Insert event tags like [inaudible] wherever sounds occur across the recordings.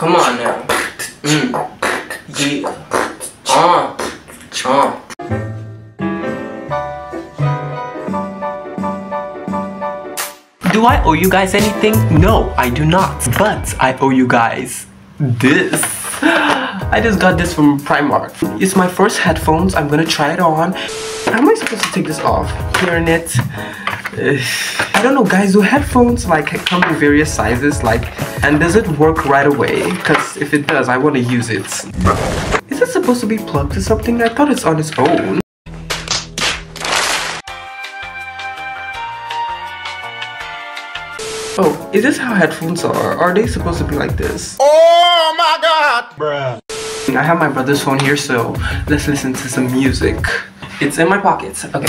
Come on now. Mm. Yeah. Uh. Uh. Do I owe you guys anything? No, I do not. But I owe you guys this. [gasps] I just got this from Primark. It's my first headphones. I'm gonna try it on. How am I supposed to take this off? Hearing it. [sighs] I don't know guys, do headphones like come in various sizes like and does it work right away? Because if it does, I want to use it. Is it supposed to be plugged to something? I thought it's on its own. Oh, is this how headphones are? Are they supposed to be like this? Oh my god! Bruh. I have my brother's phone here, so let's listen to some music. It's in my pockets. Okay.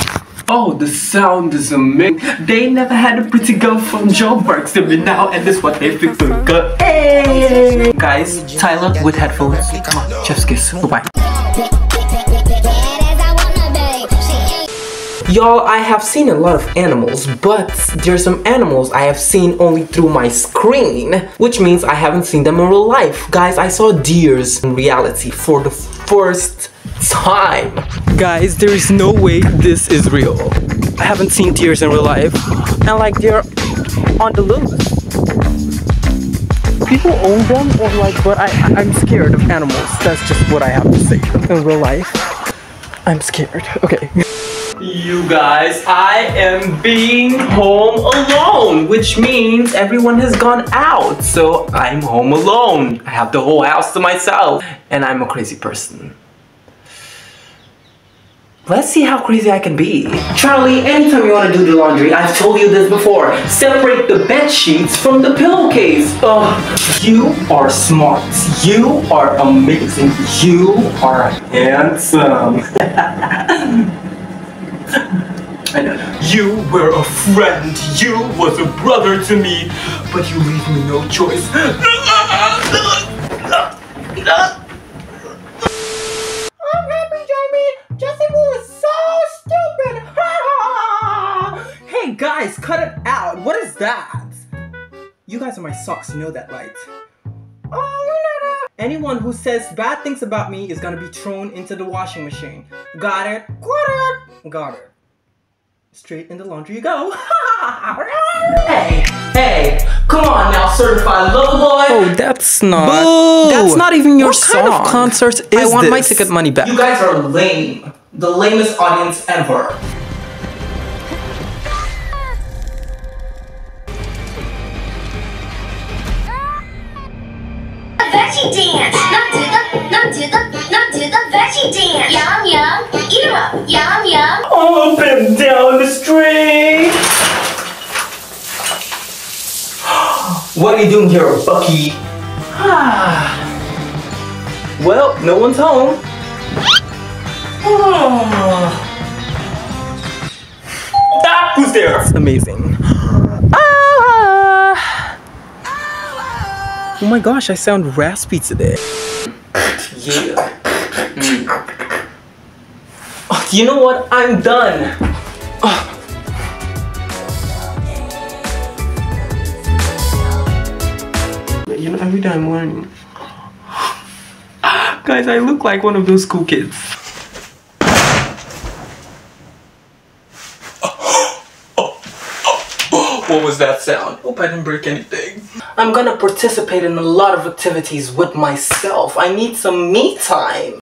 Oh, the sound is amazing. They never had a pretty girl from Joe Joburg to me now, and this what they fix so good. Hey! Guys, Tyler with headphones. Come on, chef's kiss. Bye-bye. Y'all, I have seen a lot of animals, but there's some animals I have seen only through my screen, which means I haven't seen them in real life. Guys, I saw deers in reality for the first time. Guys, there is no way this is real. I haven't seen tears in real life, and like they're on the loose. People own them, or like, but I, I'm scared of animals. That's just what I have to say. In real life, I'm scared. Okay. You guys, I am being home alone, which means everyone has gone out. So I'm home alone. I have the whole house to myself, and I'm a crazy person. Let's see how crazy I can be. Charlie, anytime you want to do the laundry, I've told you this before, separate the bed sheets from the pillowcase. Oh, you are smart. You are amazing. You are handsome. [laughs] I know. You were a friend. You was a brother to me, but you leave me no choice. [laughs] [laughs] cut it out. What is that? You guys are my socks. You know that, right? Oh, know that. Anyone who says bad things about me is gonna be thrown into the washing machine. Got it? Got it? Got it. Straight in the laundry you go. [laughs] hey, hey, come on now, certified lover boy. Oh, that's not. Boo! That's not even your What song. kind of concert is I want my ticket money back. You guys are lame. The lamest audience ever. Veggie dance. Now do the, now do the, now do the veggie dance. Yum yum, eat 'em up. Yum yum. Up and down the street. what are you doing here, Bucky? [sighs] well, no one's home. [sighs] ah, who's there? It's amazing. Oh my gosh, I sound raspy today. Yeah. Mm. Oh, you know what? I'm done. Oh. You know, every day I'm learning. [gasps] Guys, I look like one of those cool kids. What was that sound? Hope I didn't break anything. I'm gonna participate in a lot of activities with myself. I need some me time.